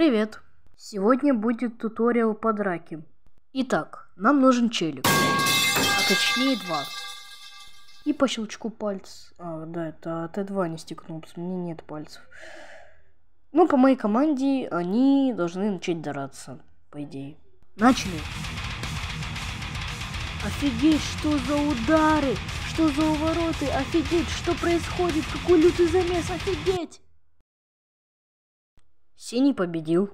Привет. Сегодня будет туториал по драке. Итак, нам нужен челик. А точнее два. И по щелчку пальц. А, да, это Т2 не стикнул, у меня нет пальцев. Ну, по моей команде они должны начать драться, по идее. Начали. Офигеть, что за удары! Что за увороты? Офигеть, что происходит? Какой лютый замес, офигеть! Синий победил.